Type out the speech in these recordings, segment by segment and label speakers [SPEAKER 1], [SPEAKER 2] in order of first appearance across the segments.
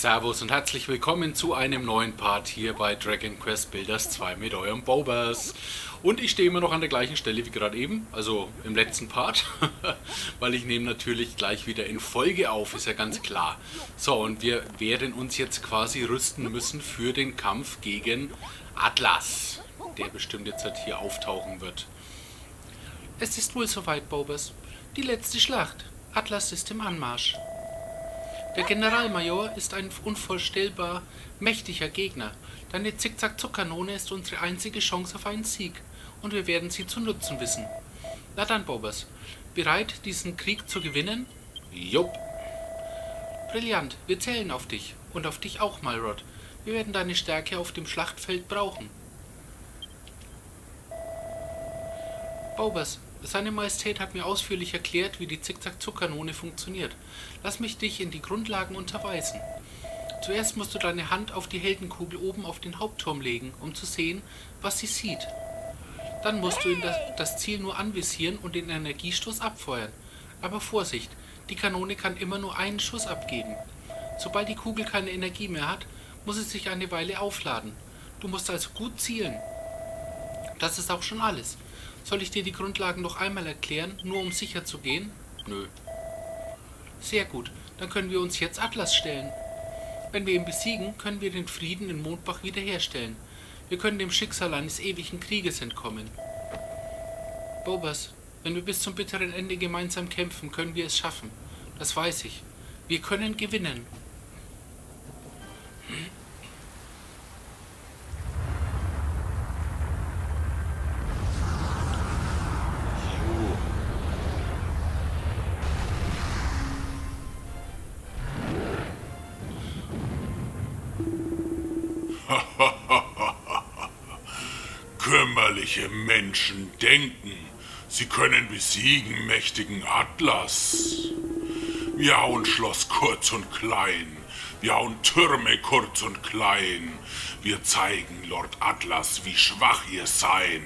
[SPEAKER 1] Servus und herzlich willkommen zu einem neuen Part hier bei Dragon Quest Builders 2 mit eurem Bobers. Und ich stehe immer noch an der gleichen Stelle wie gerade eben, also im letzten Part, weil ich nehme natürlich gleich wieder in Folge auf, ist ja ganz klar. So, und wir werden uns jetzt quasi rüsten müssen für den Kampf gegen Atlas, der bestimmt jetzt halt hier auftauchen wird. Es ist wohl soweit, Bobers. Die letzte Schlacht. Atlas ist im Anmarsch. Der Generalmajor ist ein unvorstellbar mächtiger Gegner. Deine Zickzack-Zuckkanone ist unsere einzige Chance auf einen Sieg. Und wir werden sie zu nutzen wissen. Na dann, Bobers. Bereit, diesen Krieg zu gewinnen? Jupp. Brillant. Wir zählen auf dich. Und auf dich auch, Malrod. Wir werden deine Stärke auf dem Schlachtfeld brauchen. Bobers, seine Majestät hat mir ausführlich erklärt, wie die Zickzack-Zuckkanone funktioniert. Lass mich dich in die Grundlagen unterweisen. Zuerst musst du deine Hand auf die Heldenkugel oben auf den Hauptturm legen, um zu sehen, was sie sieht. Dann musst du das Ziel nur anvisieren und den Energiestoß abfeuern. Aber Vorsicht, die Kanone kann immer nur einen Schuss abgeben. Sobald die Kugel keine Energie mehr hat, muss sie sich eine Weile aufladen. Du musst also gut zielen. Das ist auch schon alles. Soll ich dir die Grundlagen noch einmal erklären, nur um sicher zu gehen? Nö. Sehr gut, dann können wir uns jetzt Atlas stellen. Wenn wir ihn besiegen, können wir den Frieden in Mondbach wiederherstellen. Wir können dem Schicksal eines ewigen Krieges entkommen. Bobas, wenn wir bis zum bitteren Ende gemeinsam kämpfen, können wir es schaffen. Das weiß ich. Wir können gewinnen. Hm?
[SPEAKER 2] Menschen denken, sie können besiegen mächtigen Atlas. Wir hauen Schloss kurz und klein, wir hauen Türme kurz und klein, wir zeigen Lord Atlas, wie schwach ihr seid.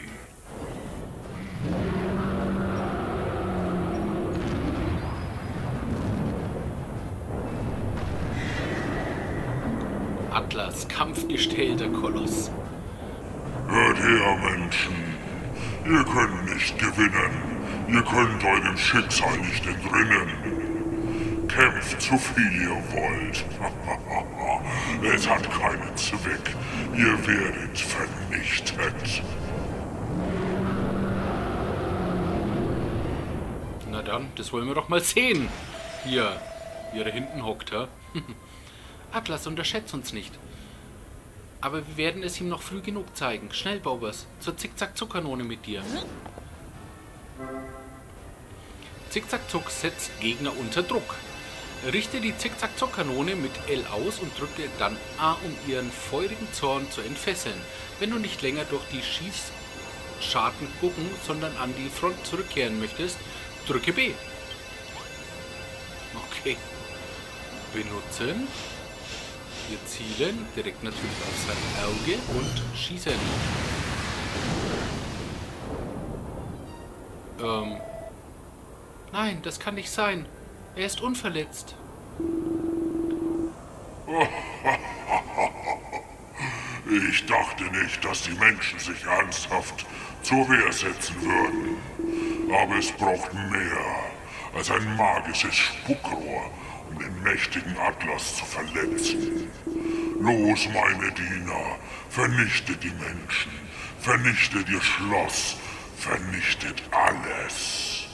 [SPEAKER 1] Atlas, kampfgestellter Koloss.
[SPEAKER 2] Hört her, Menschen. Ihr könnt nicht gewinnen. Ihr könnt eurem Schicksal nicht entrinnen. Kämpft so viel ihr wollt. es hat keinen Zweck. Ihr werdet vernichtet.
[SPEAKER 1] Na dann, das wollen wir doch mal sehen. Hier, wie er da hinten hockt, ha? Atlas, unterschätzt uns nicht. Aber wir werden es ihm noch früh genug zeigen. Schnell, Bobers, zur Zickzack-Zuck-Kanone mit dir. Zickzack-Zuck setzt Gegner unter Druck. Richte die Zickzack-Zuck-Kanone mit L aus und drücke dann A, um ihren feurigen Zorn zu entfesseln. Wenn du nicht länger durch die Schießscharten gucken, sondern an die Front zurückkehren möchtest, drücke B. Okay. Benutzen. Wir zielen direkt natürlich auf sein Auge und schießen. Ähm. Nein, das kann nicht sein. Er ist unverletzt.
[SPEAKER 2] Ich dachte nicht, dass die Menschen sich ernsthaft zur Wehr setzen würden. Aber es braucht mehr als ein magisches Spuckrohr, um den mächtigen Atlas zu verletzen. Los, meine Diener, vernichtet die Menschen, vernichtet ihr Schloss, vernichtet alles.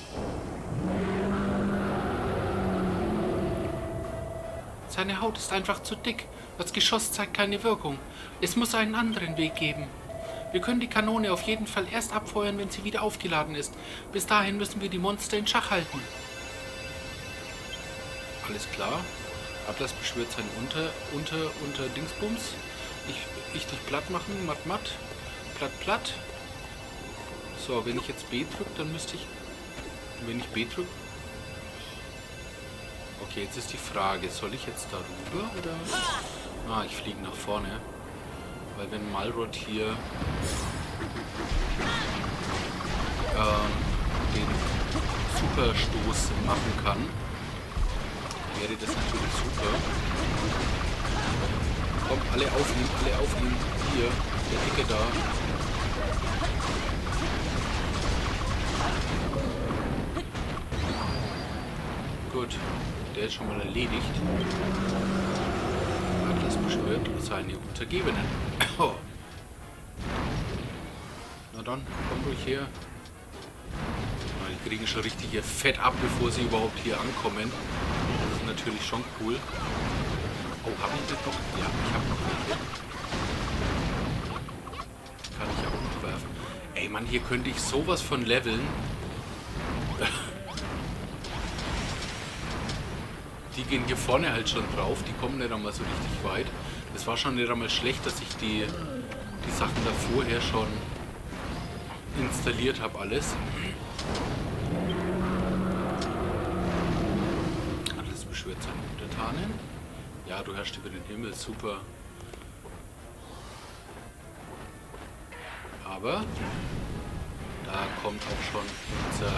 [SPEAKER 1] Seine Haut ist einfach zu dick. Das Geschoss zeigt keine Wirkung. Es muss einen anderen Weg geben. Wir können die Kanone auf jeden Fall erst abfeuern, wenn sie wieder aufgeladen ist. Bis dahin müssen wir die Monster in Schach halten. Alles klar. Atlas beschwört sein Unter, Unter, Unter Dingsbums. Ich, ich dich platt machen, matt, matt. Platt, platt. So, wenn ich jetzt B drücke, dann müsste ich... Wenn ich B drücke... Okay, jetzt ist die Frage, soll ich jetzt darüber oder... Ah, ich fliege nach vorne. Weil wenn Malrod hier... Ähm, den Superstoß machen kann, wäre das natürlich super. Komm, alle auf ihn, alle auf ihn. Hier, der Dicke da. Gut, der ist schon mal erledigt. Atlas beschwört seine Untergebenen. Oh. Na dann, komm ruhig her. Die kriegen schon richtig hier fett ab, bevor sie überhaupt hier ankommen. Natürlich schon cool. Oh, habe ich das noch? Ja, ich habe noch welche. Kann ich auch noch werfen. Ey, Mann, hier könnte ich sowas von leveln. die gehen hier vorne halt schon drauf. Die kommen nicht einmal so richtig weit. Es war schon nicht einmal schlecht, dass ich die, die Sachen da vorher schon installiert habe alles. Alles beschwört seine Untertanen. Ja, du herrschst über den Himmel, super. Aber da kommt auch schon unser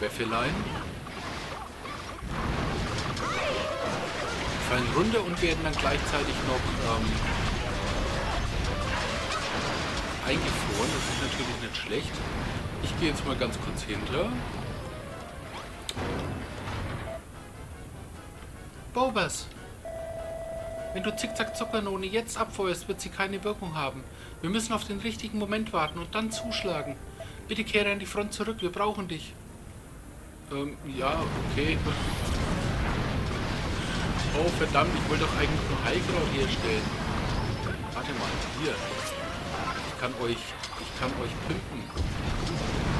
[SPEAKER 1] Wäffelein. fallen runter und werden dann gleichzeitig noch ähm, eingefroren. Das ist natürlich nicht schlecht. Ich gehe jetzt mal ganz kurz hinter. Bobas! Wenn du Zickzack-Zuckerkanone jetzt abfeuerst, wird sie keine Wirkung haben. Wir müssen auf den richtigen Moment warten und dann zuschlagen. Bitte kehre an die Front zurück, wir brauchen dich. Ähm, ja, okay. Oh, verdammt, ich wollte doch eigentlich nur Heilkraut herstellen. Warte mal, hier. Ich kann euch, ich kann euch pimpen.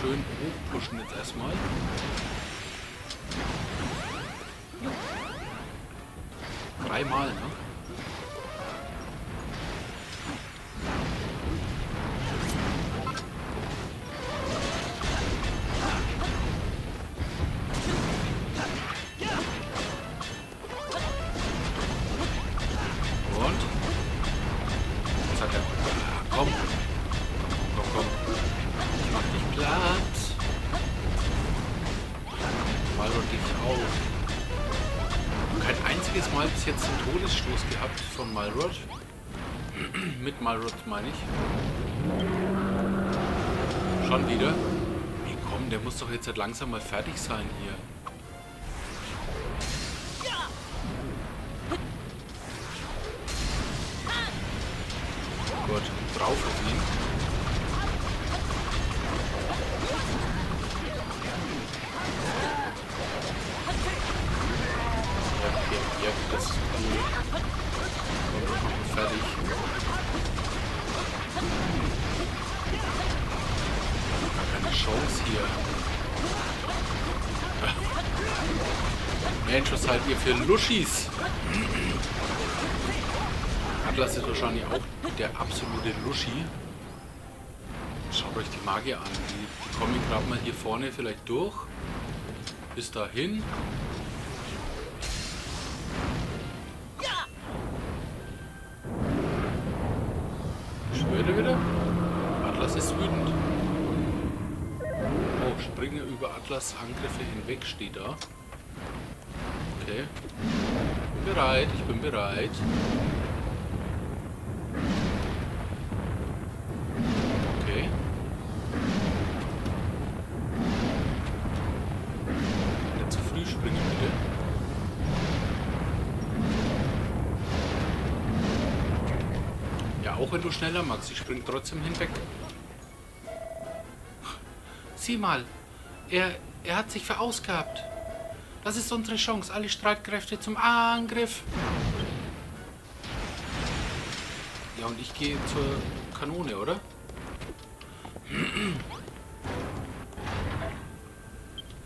[SPEAKER 1] Schön hochpushen jetzt erstmal. Dreimal, ne? Malrod meine ich. Schon wieder? Hey, komm, der muss doch jetzt halt langsam mal fertig sein hier. Für Luschis? Atlas ist wahrscheinlich auch der absolute Luschi. Schaut euch die Magier an. Die, die kommen gerade mal hier vorne vielleicht durch. Bis dahin. Schwöre wieder? Atlas ist wütend. Oh, springe über Atlas Angriffe hinweg, steht da. Okay. Bin bereit, ich bin bereit. Okay. Nicht zu früh springen, bitte. Ja, auch wenn du schneller magst, ich spring trotzdem hinweg. Sieh mal, er, er hat sich verausgabt. Das ist unsere Chance, alle Streitkräfte zum Angriff. Ja, und ich gehe zur Kanone, oder?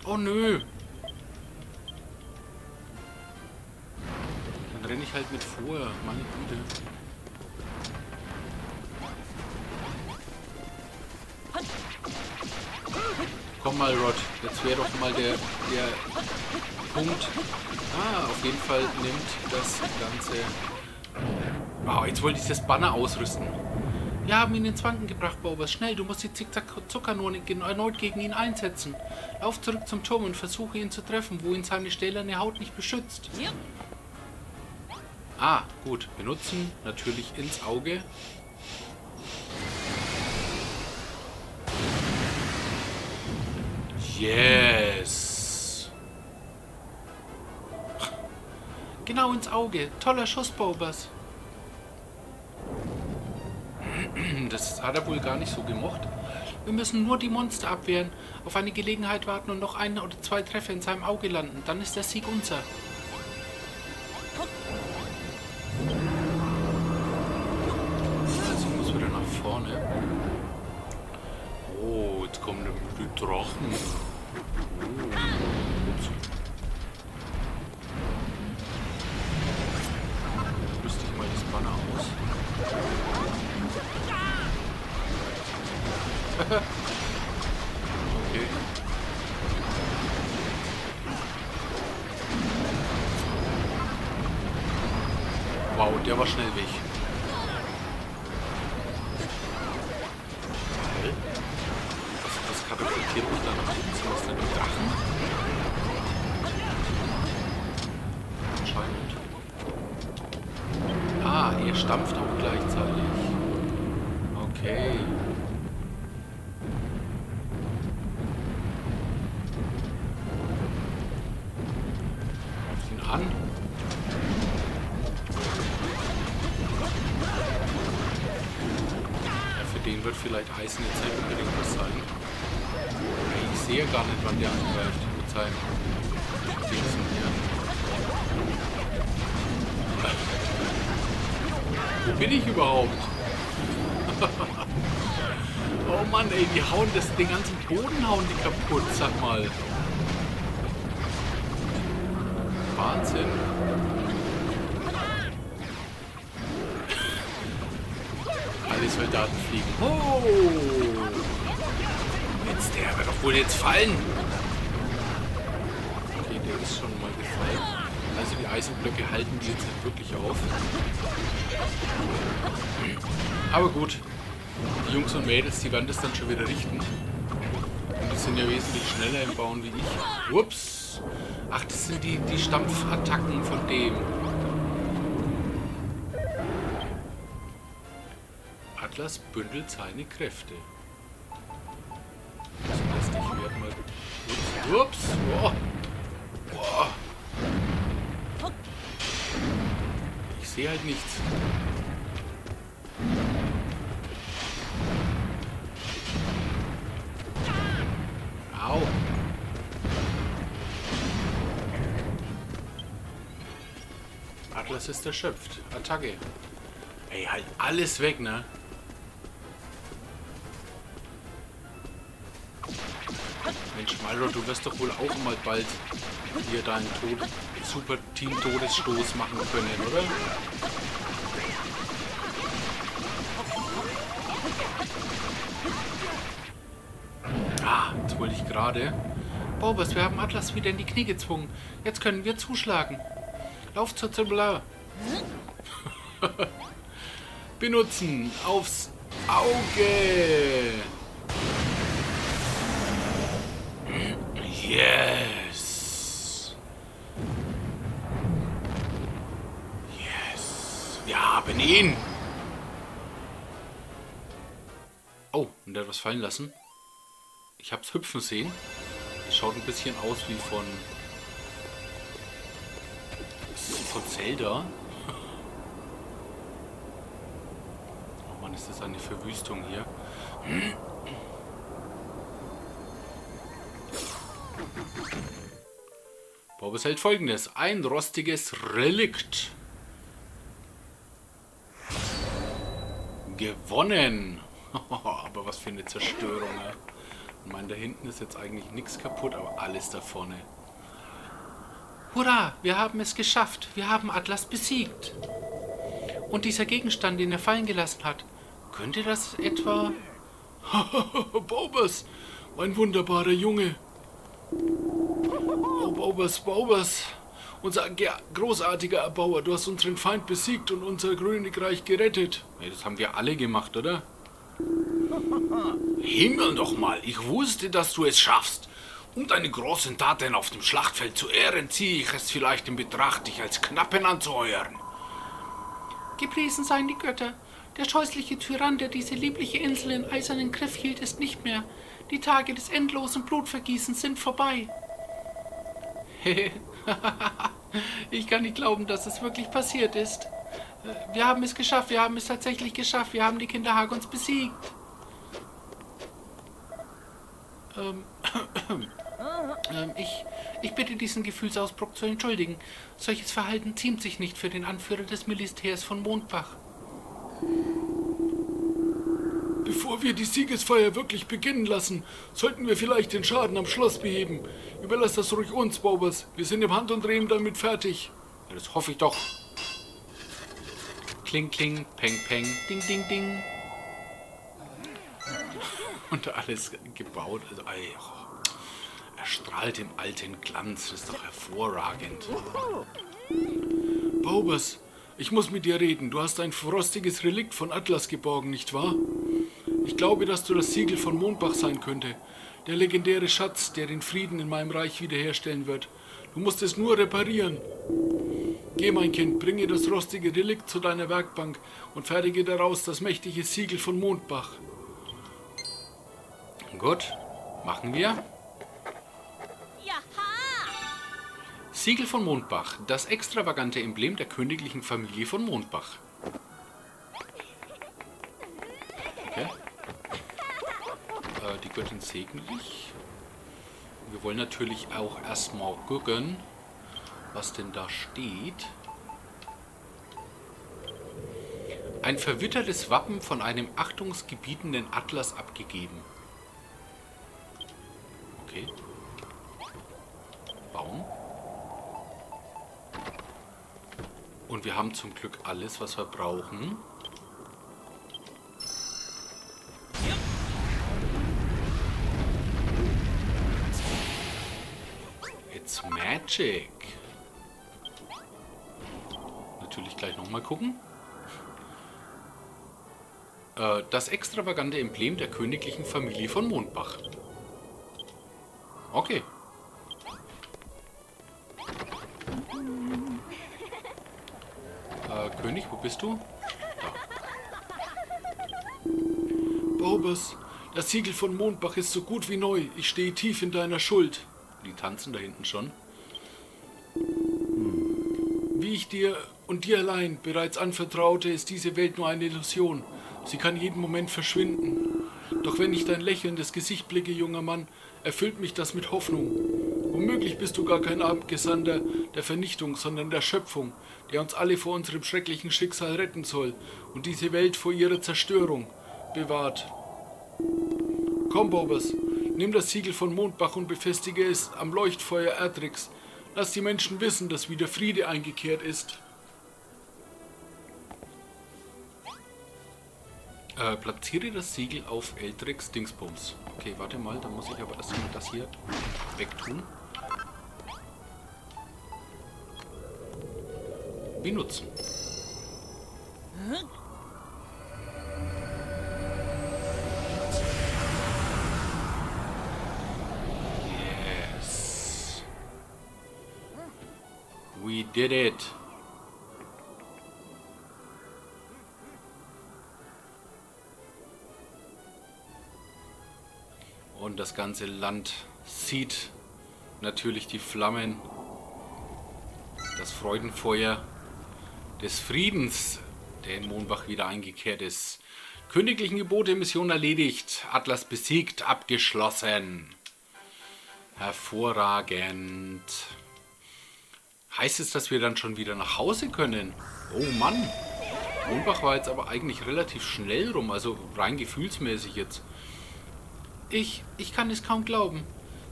[SPEAKER 1] Oh nö. Dann renne ich halt mit vor. Meine Güte. Komm mal, Rod. Jetzt wäre doch mal der, der Punkt. Ah, auf jeden Fall nimmt das Ganze... Oh, jetzt wollte ich das Banner ausrüsten. Wir haben ihn ins Wanken gebracht, Bobas. Schnell, du musst die Zickzack-Zuckkanone erneut gegen ihn einsetzen. Lauf zurück zum Turm und versuche ihn zu treffen, wo ihn seine stählerne Haut nicht beschützt. Ja. Ah, gut. Benutzen natürlich ins Auge. Yes. Genau ins Auge. Toller Schuss, Bobas. Das hat er wohl gar nicht so gemocht. Wir müssen nur die Monster abwehren, auf eine Gelegenheit warten und noch ein oder zwei Treffer in seinem Auge landen. Dann ist der Sieg unser. Also muss wieder nach vorne. Oh, jetzt kommen die Drachen. Wow, der war schnell weg. Überhaupt? oh Mann, ey, die hauen das, den ganzen Boden hauen die kaputt, sag mal. Wahnsinn. die Soldaten fliegen. Oh! Jetzt, der wird doch wohl jetzt fallen. Okay, der ist schon mal gefallen. Also die Eisenblöcke halten die jetzt nicht wirklich auf. Aber gut. Die Jungs und Mädels, die werden das dann schon wieder richten. Und die sind ja wesentlich schneller im Bauen wie ich. Ups. Ach, das sind die, die Stampfattacken von dem. Atlas bündelt seine Kräfte. Das heißt, ich werde. Ups, ups, boah. Boah. Ich sehe halt nichts. Au. Atlas ist erschöpft. Attacke. Ey, halt alles weg, ne? Mensch, Myro, du wirst doch wohl auch mal bald hier deinen Tod Super Team Todesstoß machen können, oder? Ah, jetzt wollte ich gerade. Borbus, wir haben Atlas wieder in die Knie gezwungen. Jetzt können wir zuschlagen. Lauf zur Zimbler. Benutzen. Aufs Auge. Yes. Ihn. Oh, und der hat was fallen lassen. Ich hab's hüpfen sehen. Das schaut ein bisschen aus wie von... Von Zelda. Oh Mann, ist das eine Verwüstung hier. Borbes hält folgendes. Ein rostiges Relikt. Gewonnen. aber was für eine Zerstörung. Ja. Ich meine, da hinten ist jetzt eigentlich nichts kaputt, aber alles da vorne. Hurra, wir haben es geschafft. Wir haben Atlas besiegt. Und dieser Gegenstand, den er fallen gelassen hat, könnte das etwa... Bobus, mein wunderbarer Junge. Oh, Bobus, Bobus.
[SPEAKER 3] Unser großartiger Erbauer, du hast unseren Feind besiegt und unser Königreich gerettet.
[SPEAKER 1] Ja, das haben wir alle gemacht, oder?
[SPEAKER 4] Himmel doch mal, ich wusste, dass du es schaffst. Um deine großen Taten auf dem Schlachtfeld zu ehren, ziehe ich es vielleicht in Betracht, dich als Knappen anzuheuern.
[SPEAKER 1] Gepriesen seien die Götter. Der scheußliche Tyrann, der diese liebliche Insel in eisernen Griff hielt, ist nicht mehr. Die Tage des endlosen Blutvergießens sind vorbei. ich kann nicht glauben, dass es wirklich passiert ist. Wir haben es geschafft, wir haben es tatsächlich geschafft, wir haben die Kinder Hagons besiegt. Ähm, ähm, ich, ich bitte diesen Gefühlsausbruch zu entschuldigen. Solches Verhalten ziemt sich nicht für den Anführer des Militärs von Mondbach.
[SPEAKER 3] Bevor wir die Siegesfeier wirklich beginnen lassen, sollten wir vielleicht den Schaden am Schloss beheben. Überlass das ruhig uns, Bobers. Wir sind im Handumdrehen damit fertig.
[SPEAKER 1] Ja, das hoffe ich doch. Kling, kling, peng, peng, ding, ding, ding. Und alles gebaut. Also, ey, oh, er strahlt im alten Glanz. Das ist doch hervorragend.
[SPEAKER 3] Bobers, ich muss mit dir reden. Du hast ein frostiges Relikt von Atlas geborgen, nicht wahr? Ich glaube, dass du das Siegel von Mondbach sein könnte. Der legendäre Schatz, der den Frieden in meinem Reich wiederherstellen wird. Du musst es nur reparieren. Geh, mein Kind, bringe das rostige Relikt zu deiner Werkbank und fertige daraus das mächtige Siegel von Mondbach.
[SPEAKER 1] Gut, machen wir. Siegel von Mondbach, das extravagante Emblem der königlichen Familie von Mondbach. Göttin segne dich. Wir wollen natürlich auch erstmal gucken, was denn da steht. Ein verwittertes Wappen von einem achtungsgebietenden Atlas abgegeben. Okay. Bauen. Und wir haben zum Glück alles, was wir brauchen. Magic. Natürlich gleich nochmal gucken. Äh, das extravagante Emblem der königlichen Familie von Mondbach. Okay. Äh, König, wo bist du?
[SPEAKER 3] Da. Baubers, das Siegel von Mondbach ist so gut wie neu. Ich stehe tief in deiner Schuld.
[SPEAKER 1] Die tanzen da hinten schon.
[SPEAKER 3] Dir und dir allein bereits anvertraute, ist diese Welt nur eine Illusion. Sie kann jeden Moment verschwinden. Doch wenn ich dein lächelndes Gesicht blicke, junger Mann, erfüllt mich das mit Hoffnung. Womöglich bist du gar kein Abgesandter der Vernichtung, sondern der Schöpfung, der uns alle vor unserem schrecklichen Schicksal retten soll und diese Welt vor ihrer Zerstörung bewahrt. Komm, Bobers, nimm das Siegel von Mondbach und befestige es am Leuchtfeuer Erdrix. Lass die Menschen wissen, dass wieder Friede eingekehrt ist.
[SPEAKER 1] Äh, platziere das Siegel auf Eldrix Dingsbums. Okay, warte mal, da muss ich aber erstmal das hier wegtun. Benutzen. Yes. Did it. Und das ganze Land sieht natürlich die Flammen, das Freudenfeuer des Friedens, der in Mohnbach wieder eingekehrt ist. Königlichen Gebote Mission erledigt, Atlas besiegt, abgeschlossen. Hervorragend. Heißt es, dass wir dann schon wieder nach Hause können? Oh Mann. Mohnbach war jetzt aber eigentlich relativ schnell rum, also rein gefühlsmäßig jetzt. Ich, ich kann es kaum glauben.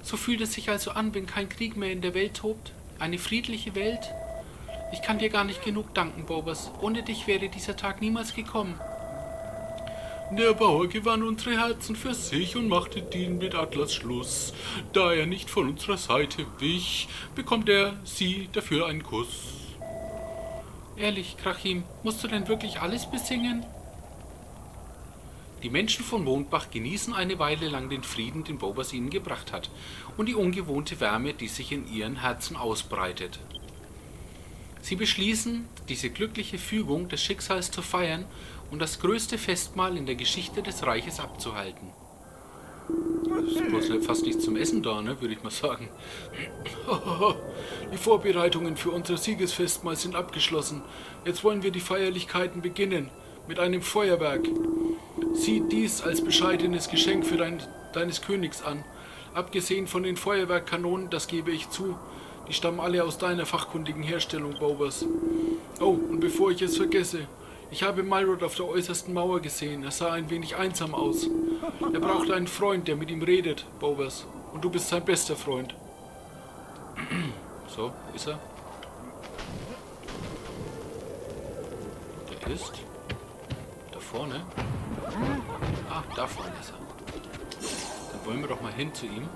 [SPEAKER 1] So fühlt es sich also an, wenn kein Krieg mehr in der Welt tobt. Eine friedliche Welt. Ich kann dir gar nicht genug danken, Bobers. Ohne dich wäre dieser Tag niemals gekommen.
[SPEAKER 3] Der Bauer gewann unsere Herzen für sich und machte Dean mit Atlas Schluss. Da er nicht von unserer Seite wich, bekommt er sie dafür einen Kuss.
[SPEAKER 1] Ehrlich, Krachim, musst du denn wirklich alles besingen? Die Menschen von Mondbach genießen eine Weile lang den Frieden, den Bobas ihnen gebracht hat, und die ungewohnte Wärme, die sich in ihren Herzen ausbreitet. Sie beschließen, diese glückliche Fügung des Schicksals zu feiern und das größte Festmahl in der Geschichte des Reiches abzuhalten. Ist bloß fast nichts zum Essen da, ne, würde ich mal sagen.
[SPEAKER 3] Die Vorbereitungen für unser Siegesfestmahl sind abgeschlossen. Jetzt wollen wir die Feierlichkeiten beginnen. Mit einem Feuerwerk. Sieh dies als bescheidenes Geschenk für dein, deines Königs an. Abgesehen von den Feuerwerkkanonen, das gebe ich zu, die stammen alle aus deiner fachkundigen Herstellung, Bobers. Oh, und bevor ich es vergesse, ich habe Mylrod auf der äußersten Mauer gesehen. Er sah ein wenig einsam aus. Er braucht einen Freund, der mit ihm redet, Bowers. Und du bist sein bester Freund.
[SPEAKER 1] So, ist er? Der ist da vorne. Ah, da vorne ist er. Dann wollen wir doch mal hin zu ihm.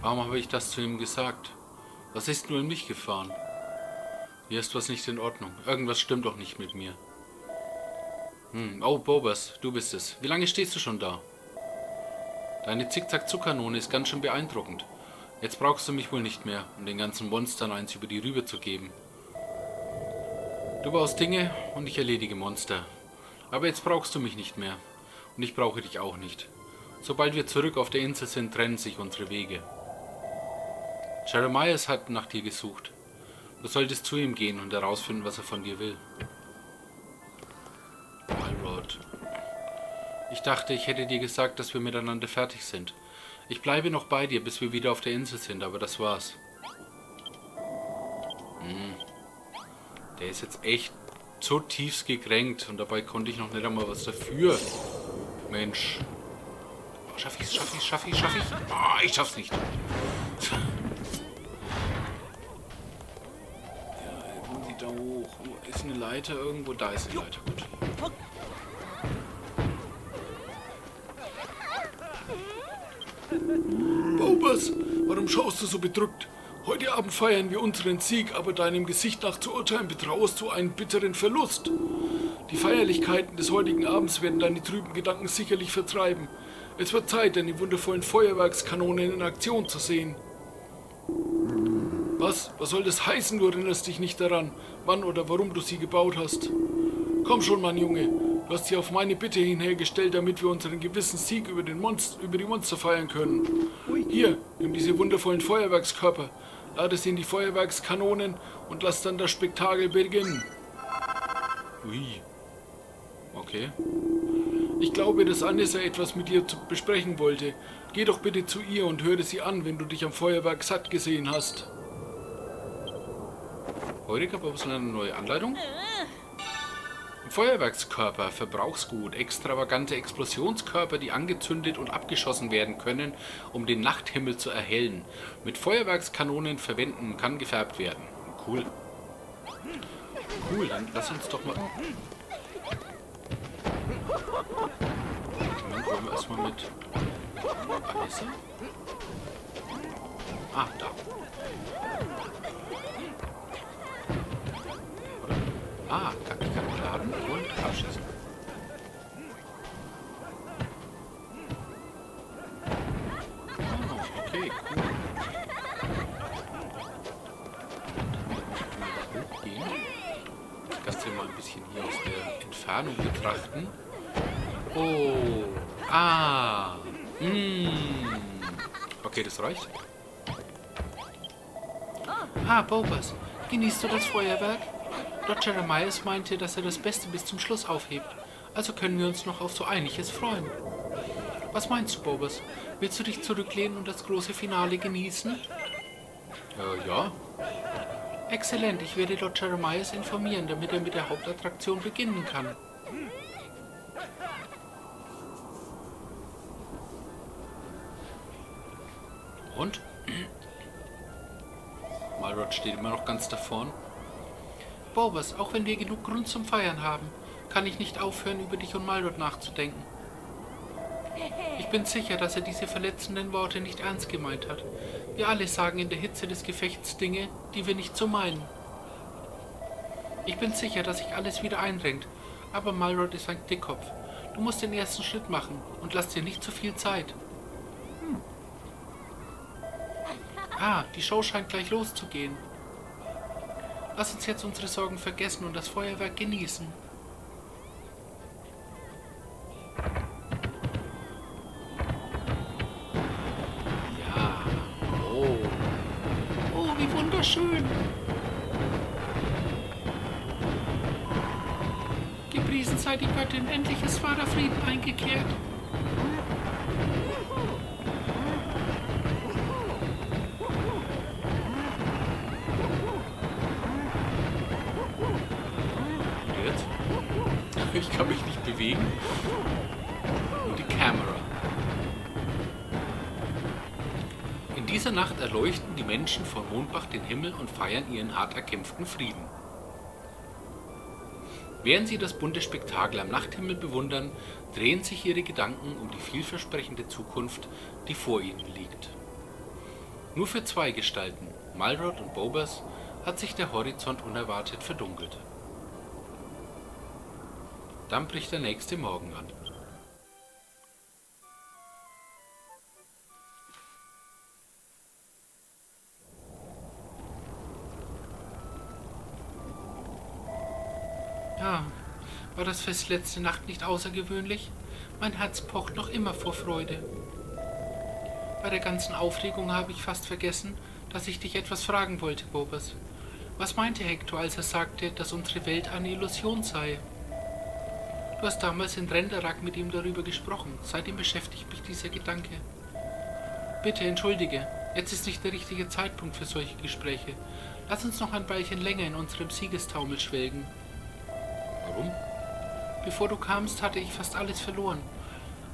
[SPEAKER 1] Warum habe ich das zu ihm gesagt? Was ist nur in mich gefahren? Hier ist was nicht in Ordnung. Irgendwas stimmt doch nicht mit mir. Hm. Oh, Bobas, du bist es. Wie lange stehst du schon da? Deine Zickzack-Zuckkanone ist ganz schön beeindruckend. Jetzt brauchst du mich wohl nicht mehr, um den ganzen Monstern eins über die Rübe zu geben. Du baust Dinge und ich erledige Monster. Aber jetzt brauchst du mich nicht mehr. Und ich brauche dich auch nicht. Sobald wir zurück auf der Insel sind, trennen sich unsere Wege. Jeremias hat nach dir gesucht. Du solltest zu ihm gehen und herausfinden, was er von dir will. Malrod. Ich dachte, ich hätte dir gesagt, dass wir miteinander fertig sind. Ich bleibe noch bei dir, bis wir wieder auf der Insel sind, aber das war's. Hm. Der ist jetzt echt so tiefst gekränkt und dabei konnte ich noch nicht einmal was dafür. Mensch. Schaff ich's, schaff ich's, schaff ich's, schaff ich's? Oh, ich schaff's nicht. Da hoch? Ist eine Leiter irgendwo? Da ist eine Leiter, gut.
[SPEAKER 3] Bobas, warum schaust du so bedrückt? Heute Abend feiern wir unseren Sieg, aber deinem Gesicht nach zu urteilen betrauerst du einen bitteren Verlust. Die Feierlichkeiten des heutigen Abends werden deine trüben Gedanken sicherlich vertreiben. Es wird Zeit, deine wundervollen Feuerwerkskanonen in Aktion zu sehen. Was? Was soll das heißen? Du erinnerst dich nicht daran, wann oder warum du sie gebaut hast. Komm schon, mein Junge. Du hast sie auf meine Bitte hin hergestellt, damit wir unseren gewissen Sieg über, den Monst über die Monster feiern können. Hier, nimm diese wundervollen Feuerwerkskörper. Lade sie in die Feuerwerkskanonen und lass dann das Spektakel beginnen.
[SPEAKER 1] Ui. Okay.
[SPEAKER 3] Ich glaube, dass Anissa etwas mit dir besprechen wollte. Geh doch bitte zu ihr und höre sie an, wenn du dich am Feuerwerk satt gesehen hast.
[SPEAKER 1] Heute gab es eine neue Anleitung. Feuerwerkskörper, Verbrauchsgut, extravagante Explosionskörper, die angezündet und abgeschossen werden können, um den Nachthimmel zu erhellen. Mit Feuerwerkskanonen verwenden kann gefärbt werden. Cool. Cool, dann lass uns doch mal... Moment, wollen wir erstmal mit... Alissa? Ah, da. Ah, kann ich kann laden und abschießen. Oh, okay, cool. Das hier mal ein bisschen aus der Entfernung betrachten. Oh. Ah. Mm. Okay, das reicht. Ah, Bobas, genießt du das Feuerwerk? Dr. Jeremias meinte, dass er das Beste bis zum Schluss aufhebt. Also können wir uns noch auf so einiges freuen. Was meinst du, Bobas? Willst du dich zurücklehnen und das große Finale genießen? Äh, ja. Exzellent, ich werde Dr. Jeremias informieren, damit er mit der Hauptattraktion beginnen kann. Und? Malrod steht immer noch ganz da Bobers, auch wenn wir genug Grund zum Feiern haben, kann ich nicht aufhören, über dich und Malrod nachzudenken. Ich bin sicher, dass er diese verletzenden Worte nicht ernst gemeint hat. Wir alle sagen in der Hitze des Gefechts Dinge, die wir nicht so meinen. Ich bin sicher, dass sich alles wieder einrenkt, aber Malrod ist ein Dickkopf. Du musst den ersten Schritt machen und lass dir nicht zu viel Zeit. Hm. Ah, die Show scheint gleich loszugehen. Lass uns jetzt unsere Sorgen vergessen und das Feuerwerk genießen. Menschen von Mondbach den Himmel und feiern ihren hart erkämpften Frieden. Während sie das bunte Spektakel am Nachthimmel bewundern, drehen sich ihre Gedanken um die vielversprechende Zukunft, die vor ihnen liegt. Nur für zwei Gestalten, Malrod und Bobers, hat sich der Horizont unerwartet verdunkelt. Dann bricht der nächste Morgen an. War das Fest letzte Nacht nicht außergewöhnlich? Mein Herz pocht noch immer vor Freude. Bei der ganzen Aufregung habe ich fast vergessen, dass ich dich etwas fragen wollte, Bobas. Was meinte Hector, als er sagte, dass unsere Welt eine Illusion sei? Du hast damals in Renderak mit ihm darüber gesprochen. Seitdem beschäftigt mich dieser Gedanke. Bitte entschuldige, jetzt ist nicht der richtige Zeitpunkt für solche Gespräche. Lass uns noch ein Weilchen länger in unserem Siegestaumel schwelgen. Warum? Bevor du kamst, hatte ich fast alles verloren.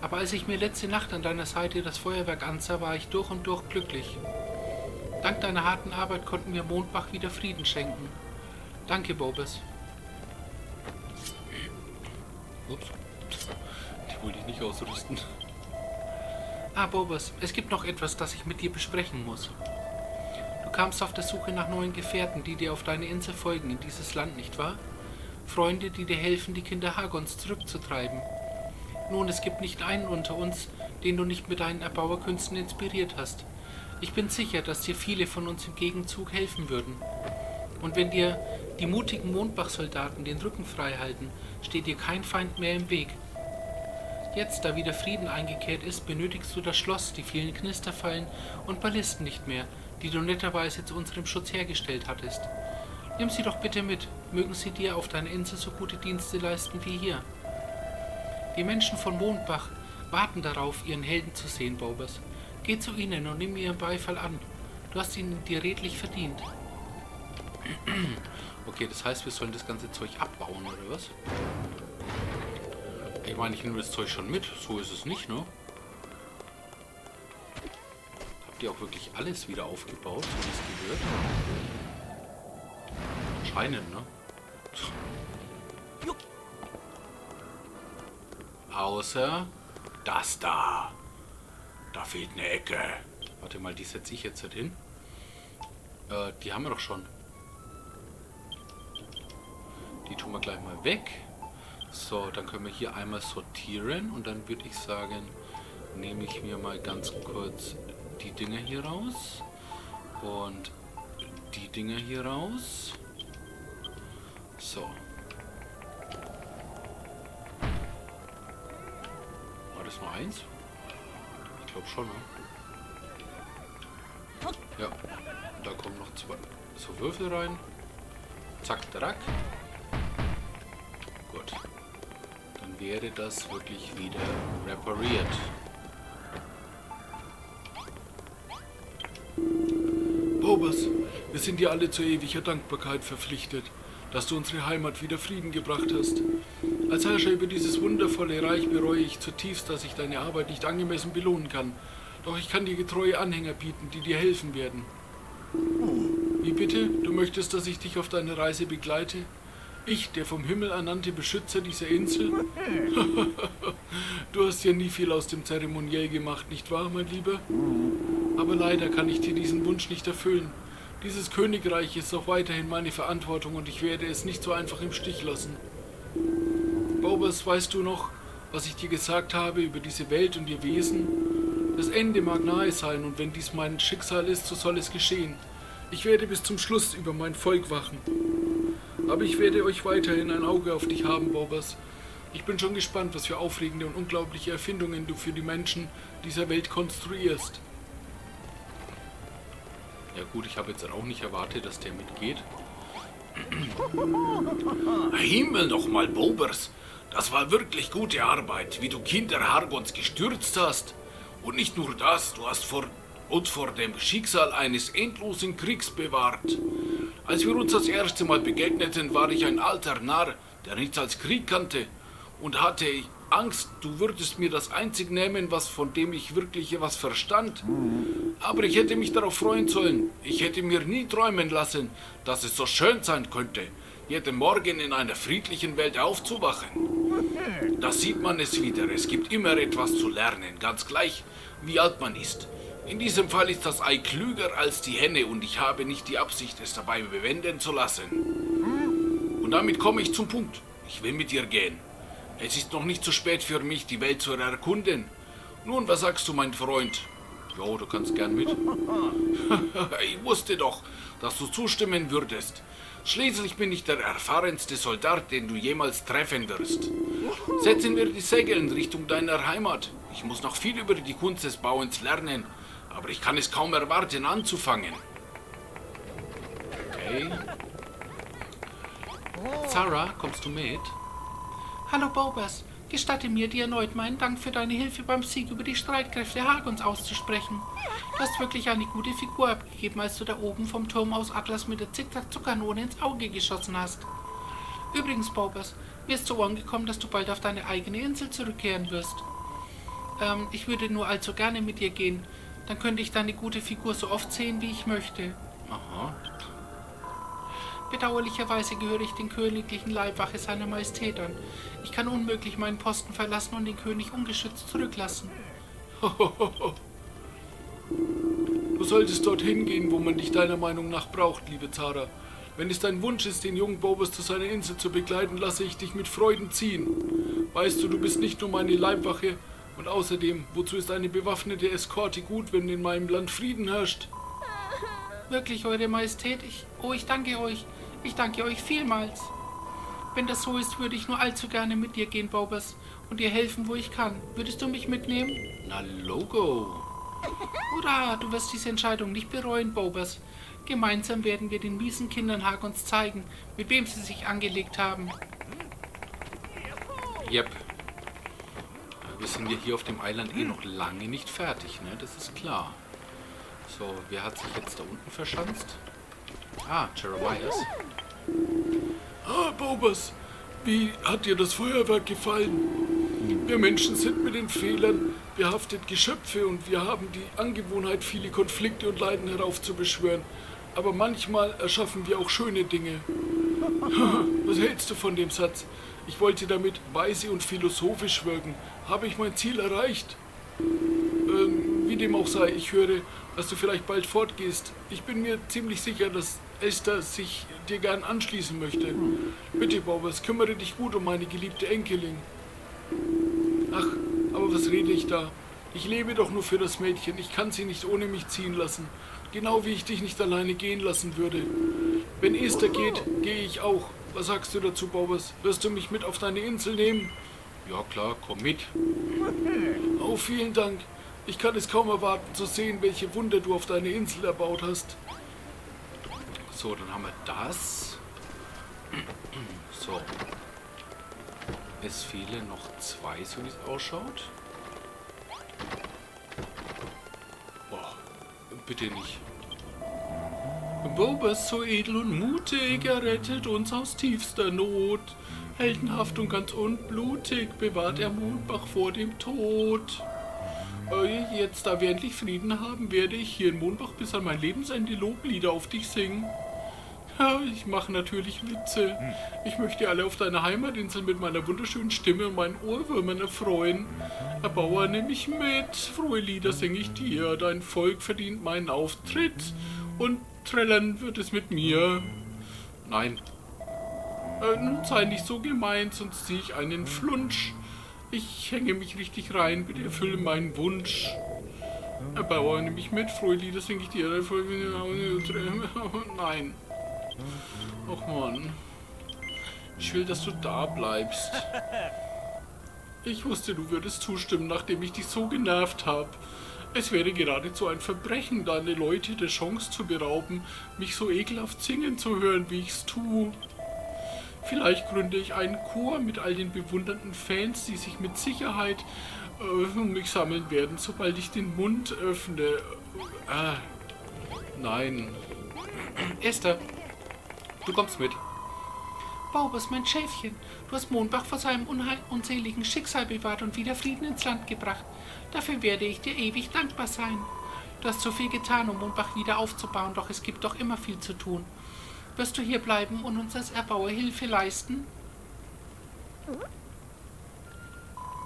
[SPEAKER 1] Aber als ich mir letzte Nacht an deiner Seite das Feuerwerk ansah, war ich durch und durch glücklich. Dank deiner harten Arbeit konnten wir Mondbach wieder Frieden schenken. Danke, Bobes. Ups. Die wollte ich nicht ausrüsten. Ah, Bobas, es gibt noch etwas, das ich mit dir besprechen muss. Du kamst auf der Suche nach neuen Gefährten, die dir auf deine Insel folgen, in dieses Land, nicht wahr? Freunde, die dir helfen, die Kinder Hagons zurückzutreiben. Nun, es gibt nicht einen unter uns, den du nicht mit deinen Erbauerkünsten inspiriert hast. Ich bin sicher, dass dir viele von uns im Gegenzug helfen würden. Und wenn dir die mutigen Mondbach-Soldaten den Rücken frei halten, steht dir kein Feind mehr im Weg. Jetzt, da wieder Frieden eingekehrt ist, benötigst du das Schloss, die vielen Knisterfallen und Ballisten nicht mehr, die du netterweise zu unserem Schutz hergestellt hattest. Nimm sie doch bitte mit, mögen sie dir auf deiner Insel so gute Dienste leisten wie hier. Die Menschen von Mondbach warten darauf, ihren Helden zu sehen, Bobers. Geh zu ihnen und nimm ihren Beifall an. Du hast ihn dir redlich verdient. Okay, das heißt, wir sollen das ganze Zeug abbauen, oder was? Ich meine, ich nehme das Zeug schon mit. So ist es nicht, ne? Habt ihr auch wirklich alles wieder aufgebaut, so wie es gehört? Anscheinend, ne? Außer das da. Da fehlt eine Ecke. Warte mal, die setze ich jetzt halt hin. Äh, die haben wir doch schon. Die tun wir gleich mal weg. So, dann können wir hier einmal sortieren und dann würde ich sagen, nehme ich mir mal ganz kurz die Dinger hier raus und die Dinger hier raus. So. War das nur eins? Ich glaube schon, ne? Ja, da kommen noch zwei so Würfel rein. Zack, drack. Gut. Dann wäre das wirklich wieder repariert.
[SPEAKER 3] Bobas, wir sind dir alle zu ewiger Dankbarkeit verpflichtet, dass du unsere Heimat wieder Frieden gebracht hast. Als Herrscher über dieses wundervolle Reich bereue ich zutiefst, dass ich deine Arbeit nicht angemessen belohnen kann. Doch ich kann dir getreue Anhänger bieten, die dir helfen werden.
[SPEAKER 5] Wie bitte? Du möchtest, dass ich dich auf deine Reise begleite? Ich, der vom Himmel ernannte Beschützer dieser Insel? du hast ja nie viel aus dem Zeremoniell gemacht, nicht wahr, mein Lieber? Aber leider kann ich dir diesen Wunsch nicht erfüllen. Dieses Königreich ist auch weiterhin meine Verantwortung und ich werde es nicht so einfach im Stich lassen. Bobas, weißt du noch, was ich dir gesagt habe über diese Welt und ihr Wesen? Das Ende mag nahe sein und wenn dies mein Schicksal ist, so soll es geschehen. Ich werde bis zum Schluss über mein Volk wachen. Aber ich werde euch weiterhin ein Auge auf dich haben, Bobas. Ich bin schon gespannt, was für aufregende und unglaubliche Erfindungen du für die Menschen dieser Welt konstruierst.
[SPEAKER 6] Ja gut, ich habe jetzt auch nicht erwartet, dass der mitgeht.
[SPEAKER 1] Himmel nochmal, Bobers. Das war wirklich gute Arbeit, wie du Kinder Hargons gestürzt hast. Und nicht nur das, du hast vor, uns vor dem Schicksal eines endlosen Kriegs bewahrt. Als wir uns das erste Mal begegneten, war ich ein alter Narr, der nichts als Krieg kannte, und hatte Angst, du würdest mir das einzig nehmen, was von dem ich wirklich etwas verstand. Aber ich hätte mich darauf freuen sollen. Ich hätte mir nie träumen lassen, dass es so schön sein könnte, jeden Morgen in einer friedlichen Welt aufzuwachen. Da sieht man es wieder. Es gibt immer etwas zu lernen, ganz gleich, wie alt man ist. In diesem Fall ist das Ei klüger als die Henne und ich habe nicht die Absicht, es dabei bewenden zu lassen. Und damit komme ich zum Punkt. Ich will mit dir gehen. Es ist noch nicht zu spät für mich, die Welt zu erkunden. Nun, was sagst du, mein Freund? Jo, du kannst gern mit. ich wusste doch, dass du zustimmen würdest. Schließlich bin ich der erfahrenste Soldat, den du jemals treffen wirst. Setzen wir die Segel in Richtung deiner Heimat. Ich muss noch viel über die Kunst des Bauens lernen, aber ich kann es kaum erwarten anzufangen.
[SPEAKER 6] Okay. Sarah, kommst du mit?
[SPEAKER 7] Hallo Bobas, gestatte mir, dir erneut meinen Dank für deine Hilfe beim Sieg über die Streitkräfte Hagons auszusprechen. Du hast wirklich eine gute Figur abgegeben, als du da oben vom Turm aus Atlas mit der Zickzack-Zuckerkanone ins Auge geschossen hast. Übrigens, Bobas, mir ist zu Ohren gekommen, dass du bald auf deine eigene Insel zurückkehren wirst. Ähm, ich würde nur allzu gerne mit dir gehen. Dann könnte ich deine gute Figur so oft sehen, wie ich möchte.
[SPEAKER 6] Aha.
[SPEAKER 7] Bedauerlicherweise gehöre ich den königlichen Leibwache seiner Majestät an. Ich kann unmöglich meinen Posten verlassen und den König ungeschützt zurücklassen.
[SPEAKER 5] Du solltest dorthin gehen, wo man dich deiner Meinung nach braucht, liebe Zara. Wenn es dein Wunsch ist, den jungen Bobus zu seiner Insel zu begleiten, lasse ich dich mit Freuden ziehen. Weißt du, du bist nicht nur meine Leibwache, und außerdem, wozu ist eine bewaffnete Eskorte gut, wenn in meinem Land Frieden herrscht?
[SPEAKER 7] Wirklich, Eure Majestät, ich. Oh, ich danke euch. Ich danke euch vielmals. Wenn das so ist, würde ich nur allzu gerne mit dir gehen, Bobas, und dir helfen, wo ich kann. Würdest du mich mitnehmen?
[SPEAKER 6] Na, Logo.
[SPEAKER 7] Hurra, du wirst diese Entscheidung nicht bereuen, Bobas. Gemeinsam werden wir den miesen Kindern Hagons zeigen, mit wem sie sich angelegt haben.
[SPEAKER 6] Yep. Wir sind ja hier auf dem Eiland eh noch lange nicht fertig, ne? Das ist klar. So, wer hat sich jetzt da unten verschanzt? Ah, Jeremias.
[SPEAKER 5] Ah, Bobas, wie hat dir das Feuerwerk gefallen? Wir Menschen sind mit den Fehlern behaftet Geschöpfe und wir haben die Angewohnheit, viele Konflikte und Leiden heraufzubeschwören. Aber manchmal erschaffen wir auch schöne Dinge. Was hältst du von dem Satz? Ich wollte damit weise und philosophisch wirken. Habe ich mein Ziel erreicht? Wie dem auch sei, ich höre, dass du vielleicht bald fortgehst. Ich bin mir ziemlich sicher, dass Esther sich dir gern anschließen möchte. Bitte, Bobas, kümmere dich gut um meine geliebte Enkelin. Ach, aber was rede ich da? Ich lebe doch nur für das Mädchen. Ich kann sie nicht ohne mich ziehen lassen. Genau wie ich dich nicht alleine gehen lassen würde. Wenn Esther geht, gehe ich auch. Was sagst du dazu, Bobas? Wirst du mich mit auf deine Insel nehmen?
[SPEAKER 6] Ja klar, komm mit.
[SPEAKER 5] Oh, vielen Dank. Ich kann es kaum erwarten zu sehen, welche Wunder du auf deine Insel erbaut hast.
[SPEAKER 6] So, dann haben wir das. So. Es fehlen noch zwei, so wie es ausschaut. Boah, bitte nicht. Bobas so edel und mutig, er rettet uns aus tiefster Not. Heldenhaft und ganz unblutig bewahrt er Mondbach vor dem Tod.
[SPEAKER 8] Jetzt, da wir endlich Frieden haben, werde ich hier in Mondbach bis an mein Lebensende Loblieder auf dich singen. Ja, ich mache natürlich Witze. Ich möchte alle auf deiner Heimatinsel mit meiner wunderschönen Stimme und meinen Ohrwürmern erfreuen. Herr Bauer, nimm mich mit. Frohe Lieder singe ich dir. Dein Volk verdient meinen Auftritt. Und trällern wird es mit mir. Nein. Äh, nun sei nicht so gemein, sonst ziehe ich einen Flunsch. Ich hänge mich richtig rein, bitte erfülle meinen Wunsch. Herr Bauer, nimm mich mit. Frohe Lieder singe ich dir. Nein. Och Mann. Ich will, dass du da bleibst. Ich wusste, du würdest zustimmen, nachdem ich dich so genervt habe. Es wäre geradezu ein Verbrechen, deine Leute der Chance zu berauben, mich so ekelhaft singen zu hören, wie ich's tue. Vielleicht gründe ich einen Chor mit all den bewundernden Fans, die sich mit Sicherheit äh, um mich sammeln werden, sobald ich den Mund öffne. Äh, nein.
[SPEAKER 9] Esther, du kommst mit.
[SPEAKER 1] Baubers, mein Schäfchen, du hast Mondbach vor seinem unseligen Schicksal bewahrt und wieder Frieden ins Land gebracht. Dafür werde ich dir ewig dankbar sein. Du hast so viel getan, um Mondbach wieder aufzubauen, doch es gibt doch immer viel zu tun. Wirst du hier bleiben und uns als Erbauer Hilfe leisten?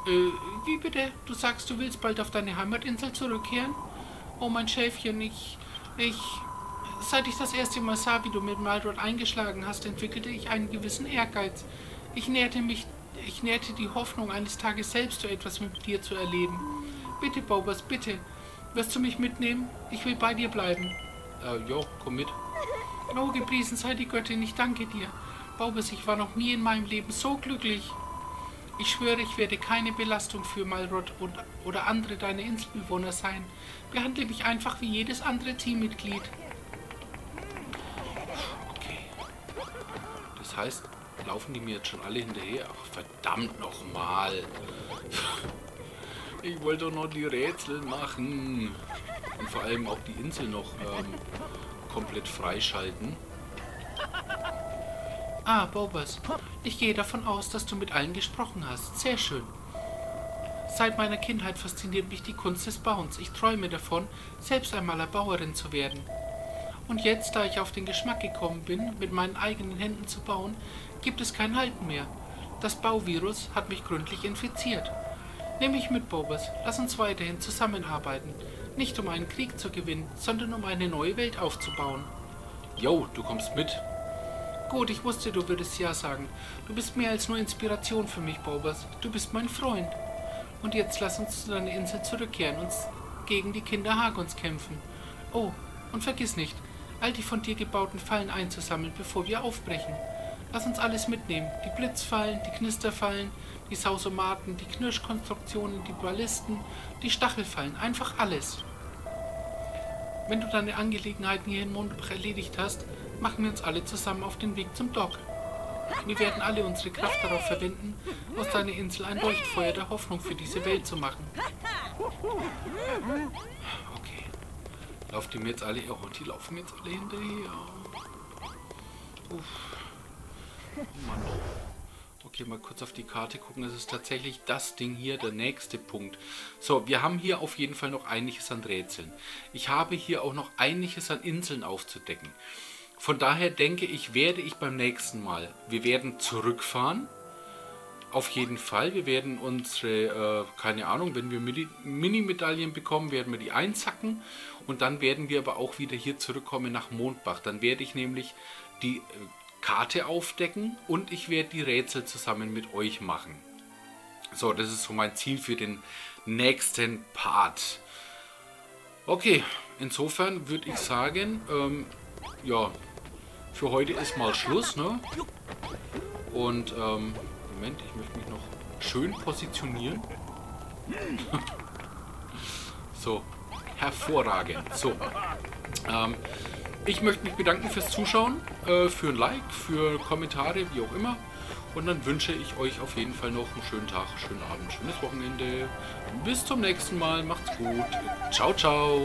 [SPEAKER 1] Äh, wie bitte? Du sagst, du willst bald auf deine Heimatinsel zurückkehren? Oh, mein Schäfchen, ich... ich... Seit ich das erste Mal sah, wie du mit Maldrod eingeschlagen hast, entwickelte ich einen gewissen Ehrgeiz. Ich nährte mich... Ich nährte die Hoffnung, eines Tages selbst so etwas mit dir zu erleben. Bitte, Bobers, bitte. Wirst du mich mitnehmen? Ich will bei dir bleiben.
[SPEAKER 9] Äh, jo, komm mit.
[SPEAKER 1] Oh, gepriesen sei die Göttin, ich danke dir. Baubes, ich war noch nie in meinem Leben so glücklich. Ich schwöre, ich werde keine Belastung für Malrod und, oder andere deiner Inselbewohner sein. Behandle mich einfach wie jedes andere Teammitglied.
[SPEAKER 9] Okay. Das heißt, laufen die mir jetzt schon alle hinterher? Ach, verdammt nochmal. Ich wollte doch noch die Rätsel machen. Und vor allem auch die Insel noch ähm, komplett freischalten.
[SPEAKER 1] Ah, Bobas, ich gehe davon aus, dass du mit allen gesprochen hast. Sehr schön. Seit meiner Kindheit fasziniert mich die Kunst des Bauens. Ich träume davon, selbst einmal Erbauerin zu werden. Und jetzt, da ich auf den Geschmack gekommen bin, mit meinen eigenen Händen zu bauen, gibt es kein Halten mehr. Das Bauvirus hat mich gründlich infiziert. Nimm mich mit, Bobas. Lass uns weiterhin zusammenarbeiten. Nicht um einen Krieg zu gewinnen, sondern um eine neue Welt aufzubauen.
[SPEAKER 9] Jo, du kommst mit.
[SPEAKER 1] Gut, ich wusste, du würdest ja sagen. Du bist mehr als nur Inspiration für mich, Bobas. Du bist mein Freund. Und jetzt lass uns zu deiner Insel zurückkehren und gegen die Kinder Hagons kämpfen. Oh, und vergiss nicht, all die von dir gebauten Fallen einzusammeln, bevor wir aufbrechen. Lass uns alles mitnehmen. Die Blitzfallen, die Knisterfallen, die Sausomaten, die Knirschkonstruktionen, die Ballisten, die Stachelfallen, einfach alles. Wenn du deine Angelegenheiten hier in Mondbach erledigt hast, machen wir uns alle zusammen auf den Weg zum Dock. Wir werden alle unsere Kraft darauf verwenden, aus deiner Insel ein Leuchtfeuer der Hoffnung für diese Welt zu machen.
[SPEAKER 9] Okay. Lauft die mir jetzt alle... Oh, die laufen mir jetzt alle hinterher. Uff. Mann. Okay, mal kurz auf die Karte gucken. Das ist tatsächlich das Ding hier, der nächste Punkt. So, wir haben hier auf jeden Fall noch einiges an Rätseln. Ich habe hier auch noch einiges an Inseln aufzudecken. Von daher denke ich, werde ich beim nächsten Mal, wir werden zurückfahren. Auf jeden Fall. Wir werden unsere, äh, keine Ahnung, wenn wir Mini-Medaillen bekommen, werden wir die einsacken. Und dann werden wir aber auch wieder hier zurückkommen nach Mondbach. Dann werde ich nämlich die... Karte aufdecken und ich werde die Rätsel zusammen mit euch machen. So, das ist so mein Ziel für den nächsten Part. Okay, insofern würde ich sagen, ähm, ja, für heute ist mal Schluss, ne? Und, ähm, Moment, ich möchte mich noch schön positionieren. so, hervorragend. So, ähm, ich möchte mich bedanken fürs Zuschauen, äh, für ein Like, für Kommentare, wie auch immer. Und dann wünsche ich euch auf jeden Fall noch einen schönen Tag, schönen Abend, schönes Wochenende. Bis zum nächsten Mal. Macht's gut. Ciao, ciao.